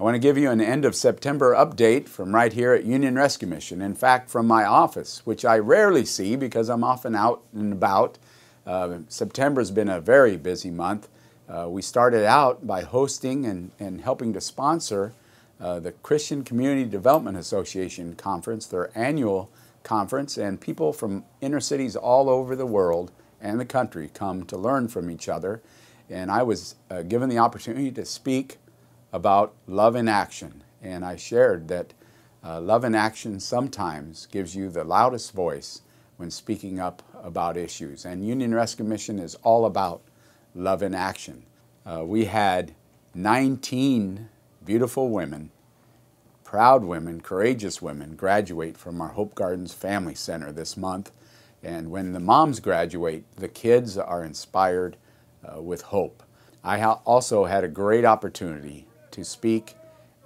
I want to give you an end of September update from right here at Union Rescue Mission. In fact, from my office, which I rarely see because I'm often out and about. Uh, September's been a very busy month. Uh, we started out by hosting and, and helping to sponsor uh, the Christian Community Development Association Conference, their annual conference, and people from inner cities all over the world and the country come to learn from each other. And I was uh, given the opportunity to speak about love in action. And I shared that uh, love in action sometimes gives you the loudest voice when speaking up about issues. And Union Rescue Mission is all about love in action. Uh, we had 19 beautiful women, proud women, courageous women graduate from our Hope Gardens Family Center this month. And when the moms graduate, the kids are inspired uh, with hope. I also had a great opportunity to speak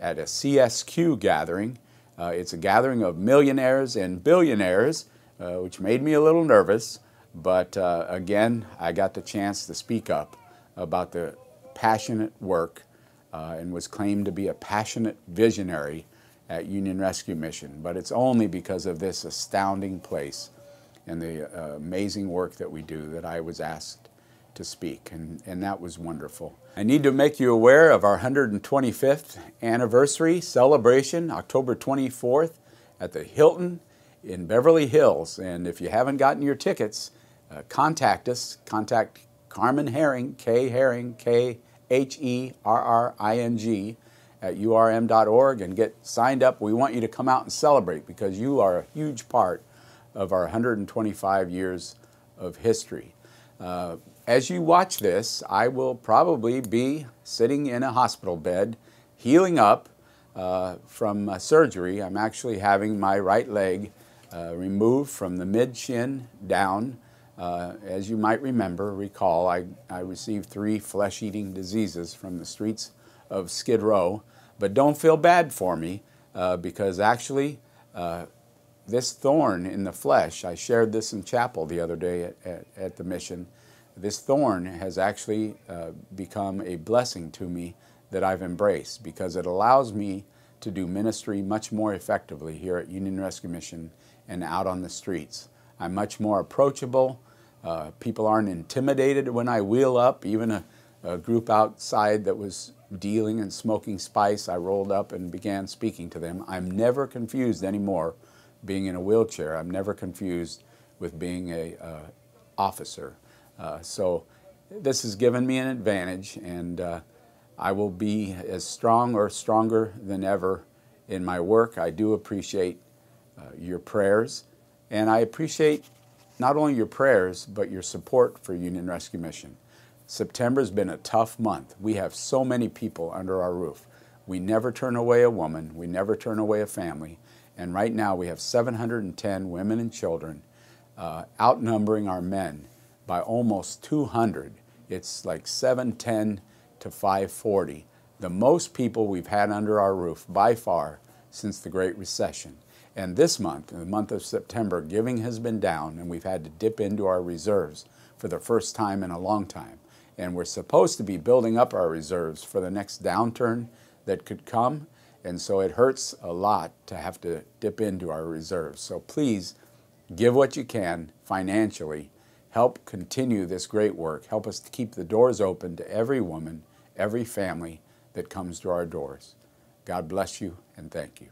at a CSQ gathering. Uh, it's a gathering of millionaires and billionaires, uh, which made me a little nervous. But uh, again, I got the chance to speak up about the passionate work uh, and was claimed to be a passionate visionary at Union Rescue Mission. But it's only because of this astounding place and the uh, amazing work that we do that I was asked to speak, and, and that was wonderful. I need to make you aware of our 125th anniversary celebration, October 24th, at the Hilton in Beverly Hills. And if you haven't gotten your tickets, uh, contact us. Contact Carmen Herring, K Herring, K H E R R I N G, at urm.org and get signed up. We want you to come out and celebrate because you are a huge part of our 125 years of history. Uh, as you watch this, I will probably be sitting in a hospital bed, healing up uh, from surgery. I'm actually having my right leg uh, removed from the mid shin down. Uh, as you might remember, recall, I, I received three flesh eating diseases from the streets of Skid Row. But don't feel bad for me because actually, this thorn in the flesh, I shared this in chapel the other day at, at, at the mission this thorn has actually uh, become a blessing to me that I've embraced because it allows me to do ministry much more effectively here at Union Rescue Mission and out on the streets. I'm much more approachable. Uh, people aren't intimidated when I wheel up. Even a, a group outside that was dealing and smoking spice, I rolled up and began speaking to them. I'm never confused anymore being in a wheelchair. I'm never confused with being a uh, officer. Uh, so this has given me an advantage, and uh, I will be as strong or stronger than ever in my work. I do appreciate uh, your prayers, and I appreciate not only your prayers, but your support for Union Rescue Mission. September has been a tough month. We have so many people under our roof. We never turn away a woman, we never turn away a family, and right now we have 710 women and children uh, outnumbering our men by almost 200. It's like 710 to 540. The most people we've had under our roof by far since the Great Recession. And this month, in the month of September, giving has been down and we've had to dip into our reserves for the first time in a long time. And we're supposed to be building up our reserves for the next downturn that could come. And so it hurts a lot to have to dip into our reserves. So please give what you can financially Help continue this great work. Help us to keep the doors open to every woman, every family that comes to our doors. God bless you and thank you.